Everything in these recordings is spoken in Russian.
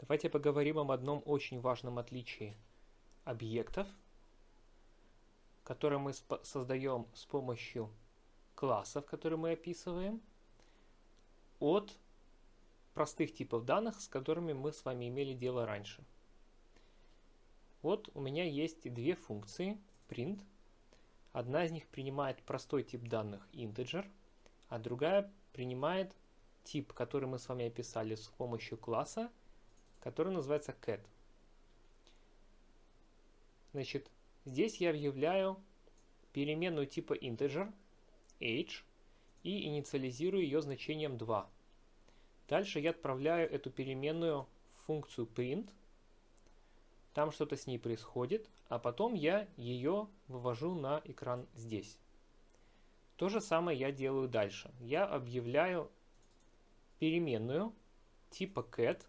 Давайте поговорим об одном очень важном отличии объектов, которые мы создаем с помощью классов, которые мы описываем, от простых типов данных, с которыми мы с вами имели дело раньше. Вот у меня есть две функции print. Одна из них принимает простой тип данных integer, а другая принимает тип, который мы с вами описали с помощью класса, который называется cat. Значит, здесь я объявляю переменную типа integer, age, и инициализирую ее значением 2. Дальше я отправляю эту переменную в функцию print, там что-то с ней происходит, а потом я ее вывожу на экран здесь. То же самое я делаю дальше. Я объявляю переменную типа cat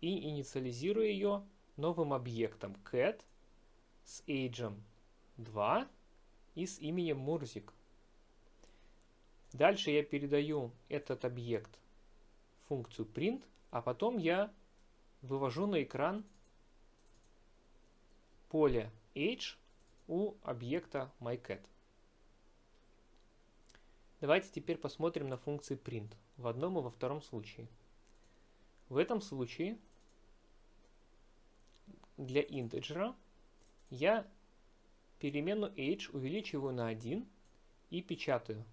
и инициализирую ее новым объектом cat с age 2 и с именем Мурзик. Дальше я передаю этот объект функцию print, а потом я вывожу на экран поле age у объекта myCat. Давайте теперь посмотрим на функции print в одном и во втором случае. В этом случае для интеджера я переменную age увеличиваю на 1 и печатаю.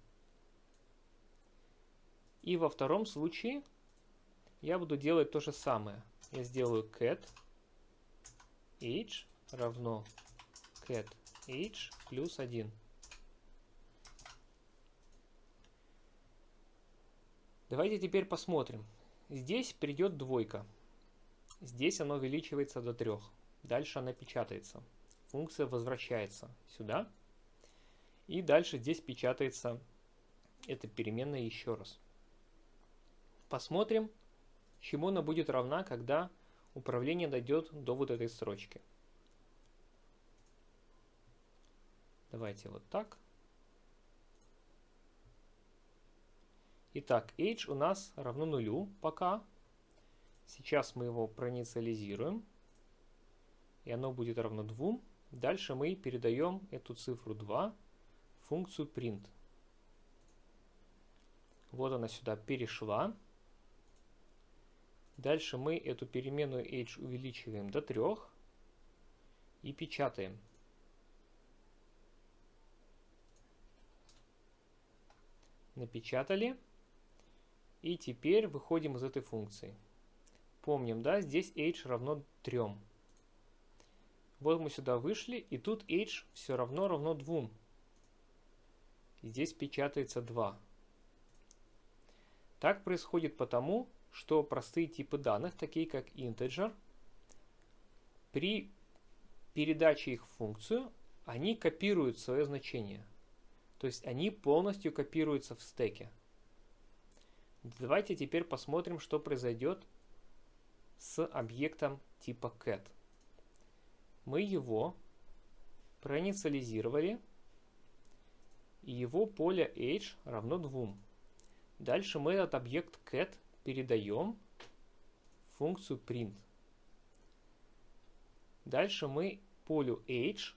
И во втором случае я буду делать то же самое. Я сделаю cat age равно cat age плюс 1. Давайте теперь посмотрим. Здесь придет двойка. Здесь она увеличивается до 3. Дальше она печатается. Функция возвращается сюда. И дальше здесь печатается эта переменная еще раз. Посмотрим, чему она будет равна, когда управление дойдет до вот этой строчки. Давайте вот так. Итак, age у нас равно нулю пока. Сейчас мы его проинициализируем. И оно будет равно 2. Дальше мы передаем эту цифру 2 в функцию print. Вот она сюда перешла. Дальше мы эту переменную age увеличиваем до 3 и печатаем. Напечатали. И теперь выходим из этой функции. Помним, да, здесь age равно 3. Вот мы сюда вышли, и тут age все равно равно 2. здесь печатается 2. Так происходит потому, что простые типы данных, такие как integer, при передаче их в функцию, они копируют свое значение. То есть они полностью копируются в стеке. Давайте теперь посмотрим, что произойдет объектом типа cat. Мы его проинициализировали, и его поле age равно 2. Дальше мы этот объект cat передаем в функцию print. Дальше мы полю age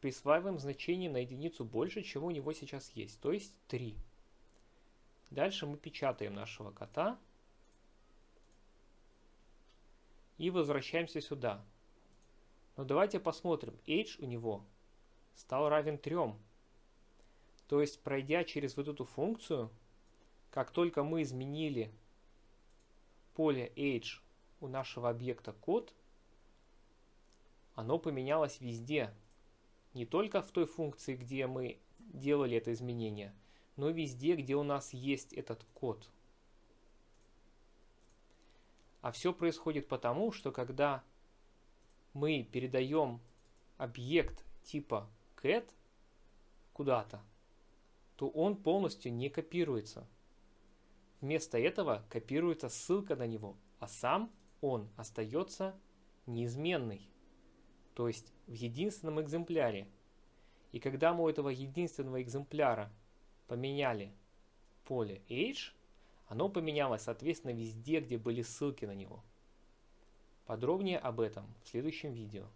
присваиваем значение на единицу больше, чем у него сейчас есть, то есть 3. Дальше мы печатаем нашего кота и возвращаемся сюда. Но давайте посмотрим. Age у него стал равен 3. То есть, пройдя через вот эту функцию, как только мы изменили поле age у нашего объекта код, оно поменялось везде. Не только в той функции, где мы делали это изменение – но везде, где у нас есть этот код. А все происходит потому, что когда мы передаем объект типа cat куда-то, то он полностью не копируется. Вместо этого копируется ссылка на него, а сам он остается неизменный, то есть в единственном экземпляре. И когда мы у этого единственного экземпляра поменяли поле age, Оно поменялось, соответственно, везде, где были ссылки на него. Подробнее об этом в следующем видео.